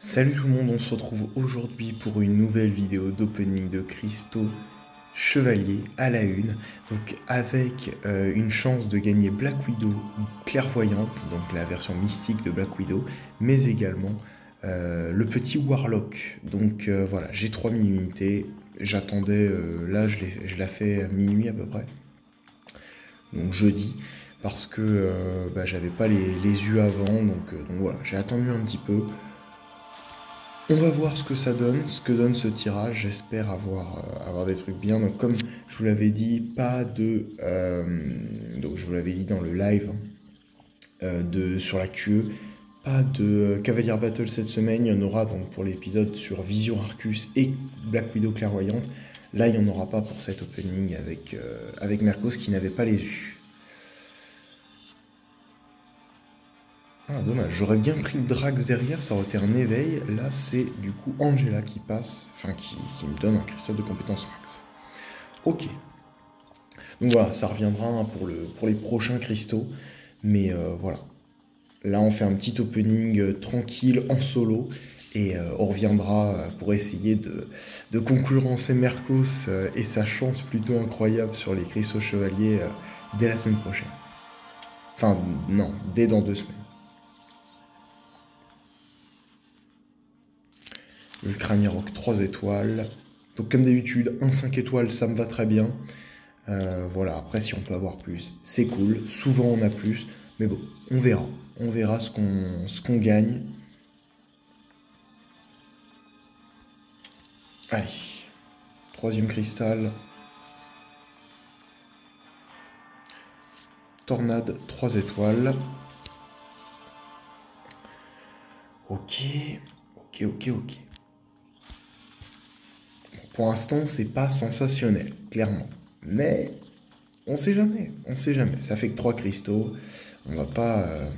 Salut tout le monde, on se retrouve aujourd'hui pour une nouvelle vidéo d'opening de cristaux chevalier à la une, donc avec euh, une chance de gagner Black Widow clairvoyante, donc la version mystique de Black Widow, mais également euh, le petit Warlock. Donc euh, voilà, j'ai 3000 unités, j'attendais, là je, je l'ai fait à minuit à peu près, donc jeudi, parce que bah, j'avais pas les, yeux avant, donc voilà, j'ai attendu un petit peu. On va voir ce que ça donne, ce que donne ce tirage. J'espère avoir, euh, des trucs bien. Donc, comme je vous l'avais dit, pas de. Euh, donc, je vous l'avais dit dans le live euh, de, sur la QE, pas de Cavalier Battle cette semaine. Il y en aura donc pour l'épisode sur Vision Arcus et Black Widow Clairvoyante. Là, il n'y en aura pas pour cet opening avec, avec Mercos qui n'avait pas les yeux. Ah, dommage. J'aurais bien pris le Drax derrière, ça aurait été un éveil. Là, c'est du coup Angela qui passe, enfin qui, me donne un cristal de compétence max. Ok. Donc voilà, ça reviendra pour, le, pour les prochains cristaux. Mais euh, voilà. Là, on fait un petit opening euh, tranquille en solo. Et euh, on reviendra pour essayer de, de concurrencer Mercos et sa chance plutôt incroyable sur les cristaux chevaliers dès la semaine prochaine. Enfin, non, dès dans deux semaines. Le Rock 3 étoiles. Donc comme d'habitude, un 5 étoiles, ça me va très bien. Euh, voilà, après si on peut avoir plus, c'est cool. Souvent on a plus, mais bon, on verra. On verra ce qu'on qu'on gagne. Allez, troisième cristal. Tornade 3 étoiles. Ok, ok, ok, ok. Pour l'instant, c'est pas sensationnel, clairement. Mais on sait jamais, on sait jamais. Ça fait que trois cristaux. On va pas. Euh,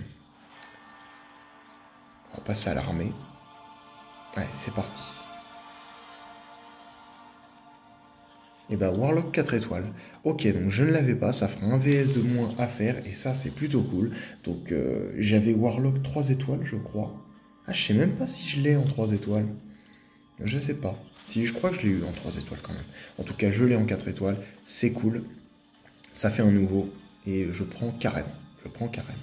on va pas s'alarmer. Ouais, c'est parti. Et eh bah ben, Warlock 4 étoiles. Ok, donc je ne l'avais pas, ça fera un VS de moins à faire, et ça c'est plutôt cool. Donc euh, j'avais Warlock 3 étoiles, je crois. Ah, je sais même pas si je l'ai en 3 étoiles. Je sais pas. Si, je crois que je l'ai eu en 3 étoiles quand même. En tout cas, je l'ai en 4 étoiles. C'est cool. Ça fait un nouveau. Et je prends carrément. Je prends carrément.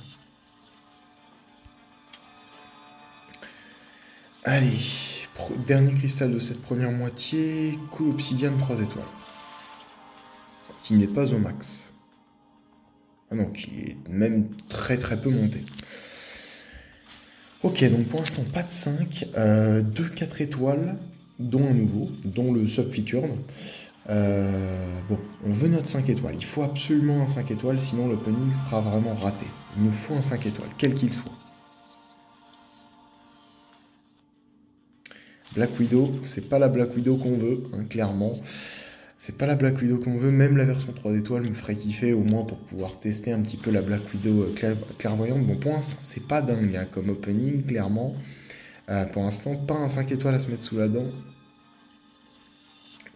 Allez. Dernier cristal de cette première moitié. Cool obsidienne 3 étoiles. Qui n'est pas au max. Ah non, qui est même très très peu monté. Ok, donc pour l'instant, pas de 5. Euh, 2 4 étoiles dont un nouveau, dont le sub-featured. Euh, bon, on veut notre 5 étoiles. Il faut absolument un 5 étoiles, sinon l'opening sera vraiment raté. Il nous faut un 5 étoiles, quel qu'il soit. Black Widow, c'est pas la Black Widow qu'on veut, hein, clairement. C'est pas la Black Widow qu'on veut, même la version 3 étoiles me ferait kiffer au moins pour pouvoir tester un petit peu la Black Widow euh, clairvoyante. Bon, pour l'instant, c'est pas dingue hein, comme opening, clairement. Euh, pour l'instant, pas un 5 étoiles à se mettre sous la dent.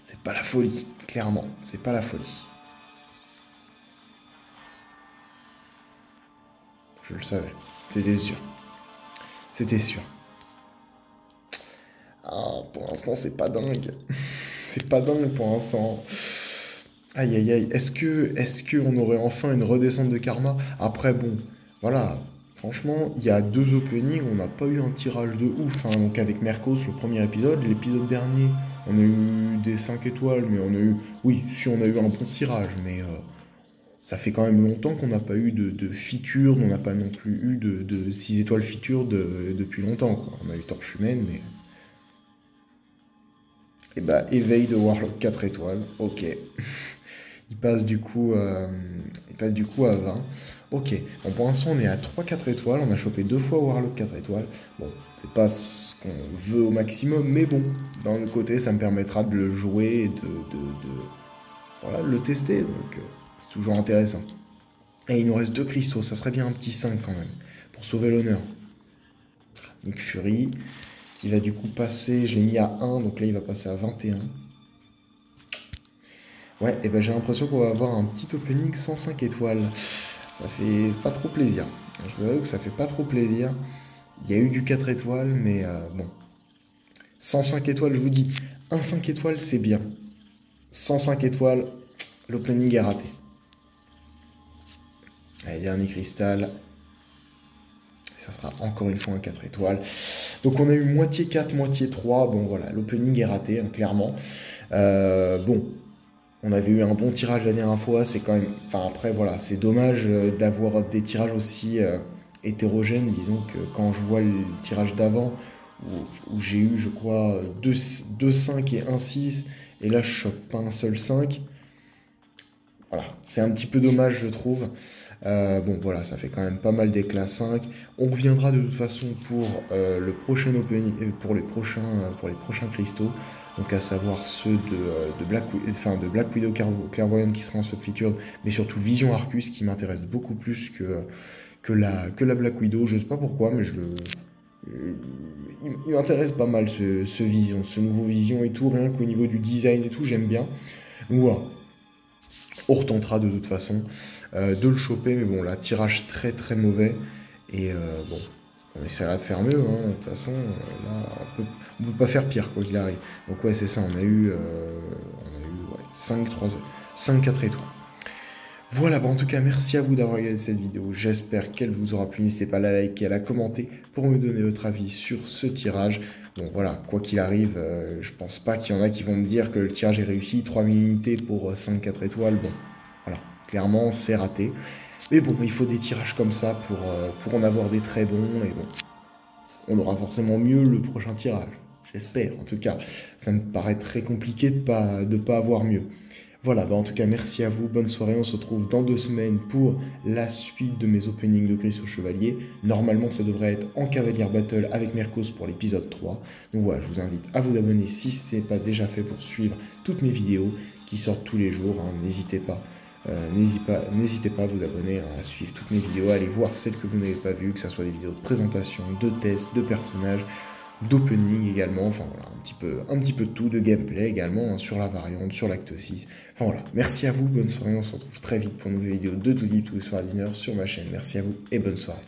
C'est pas la folie, clairement. C'est pas la folie. Je le savais. C'était sûr. C'était sûr. Ah, pour l'instant, c'est pas dingue. c'est pas dingue pour l'instant. Aïe aïe aïe. Est-ce que, est-ce qu'on aurait enfin une redescente de karma? Après, bon, voilà. Franchement, il y a deux openings, on n'a pas eu un tirage de ouf. Hein. Donc avec Mercos, le premier épisode, l'épisode dernier, on a eu des 5 étoiles, mais on a eu... Oui, si on a eu un bon tirage, mais euh, ça fait quand même longtemps qu'on n'a pas eu de, de feature, on n'a pas non plus eu de, 6 étoiles feature depuis longtemps. On a eu Torche Humaine, mais... Et eh bah, éveil de Warlock 4 étoiles, ok. il passe du coup, euh, il passe du coup à 20. Ok, bon, pour l'instant on est à 3-4 étoiles, on a chopé deux fois Warlock 4 étoiles. Bon, c'est pas ce qu'on veut au maximum, mais bon, d'un autre côté ça me permettra de le jouer et de, de, voilà, le tester, donc euh, c'est toujours intéressant. Et il nous reste deux cristaux, ça serait bien un petit 5 quand même, pour sauver l'honneur. Nick Fury, qui va du coup passer, je l'ai mis à 1, donc là il va passer à 21. Ouais, et ben j'ai l'impression qu'on va avoir un petit opening 105 étoiles. Ça fait pas trop plaisir. Je vous avoue que ça fait pas trop plaisir. Il y a eu du 4 étoiles, mais euh, bon, 105 étoiles, je vous dis, un 5 étoiles, c'est bien. 105 étoiles, l'opening est raté. Allez, dernier cristal. Ça sera encore une fois un 4 étoiles. Donc on a eu moitié 4, moitié 3. Bon voilà, l'opening est raté, hein, clairement. Euh, bon, on avait eu un bon tirage la dernière fois. C'est quand même... Enfin après, voilà, c'est dommage euh, d'avoir des tirages aussi euh, hétérogènes. Disons que quand je vois le tirage d'avant, où, j'ai eu, je crois, 2, 5 et 1 6, et là je chope pas un seul 5. Voilà, c'est un petit peu dommage, je trouve. Euh, bon, voilà, ça fait quand même pas mal d'éclats 5. On reviendra de toute façon pour euh, le prochain euh, pour les prochains, pour les prochains cristaux. Donc à savoir ceux de, Black, enfin, de Black Widow Clairvoyant qui sera en sub-feature, mais surtout Vision Arcus qui m'intéresse beaucoup plus que, la, Black Widow. Je sais pas pourquoi, mais je il, m'intéresse pas mal ce, ce, Vision, ce nouveau Vision et tout, rien qu'au niveau du design et tout, j'aime bien. Donc voilà, on retentera de toute façon euh, de le choper, mais bon, là, tirage très très mauvais. Et euh, bon, on essaiera de faire mieux. Hein. De toute façon, euh, là, on peut, peut pas faire pire quoi qu'il arrive. Donc ouais, c'est ça, on a eu, on a eu 5, 3, 5, 4 étoiles. Voilà, bon, en tout cas, merci à vous d'avoir regardé cette vidéo. J'espère qu'elle vous aura plu. N'hésitez pas à la liker, à la commenter pour me donner votre avis sur ce tirage. Bon, voilà, quoi qu'il arrive, je pense pas qu'il y en a qui vont me dire que le tirage est réussi. 3000 unités pour 5-4 étoiles. Bon, Clairement, c'est raté. Mais bon, il faut des tirages comme ça pour, euh, pour en avoir des très bons. Et bon, on aura forcément mieux le prochain tirage. J'espère, en tout cas. Ça me paraît très compliqué de pas, de pas avoir mieux. Voilà, bah en tout cas, merci à vous. Bonne soirée. On se retrouve dans deux semaines pour la suite de mes openings de Gris au Chevalier. Normalement, ça devrait être en Cavalier Battle avec Mercos pour l'épisode 3. Donc voilà, je vous invite à vous abonner si ce n'est pas déjà fait pour suivre toutes mes vidéos qui sortent tous les jours. Hein. N'hésitez pas. Euh, n'hésitez pas, à vous abonner, hein, à suivre toutes mes vidéos, à aller voir celles que vous n'avez pas vues, que ce soit des vidéos de présentation, de tests, de personnages, d'opening également, enfin voilà, un petit peu, un petit peu de tout, de gameplay également, hein, sur la variante, sur l'acte 6. Enfin voilà, merci à vous, bonne soirée, on se retrouve très vite pour une nouvelle vidéo de tout type, tous les soirs à 19h sur ma chaîne. Merci à vous et bonne soirée.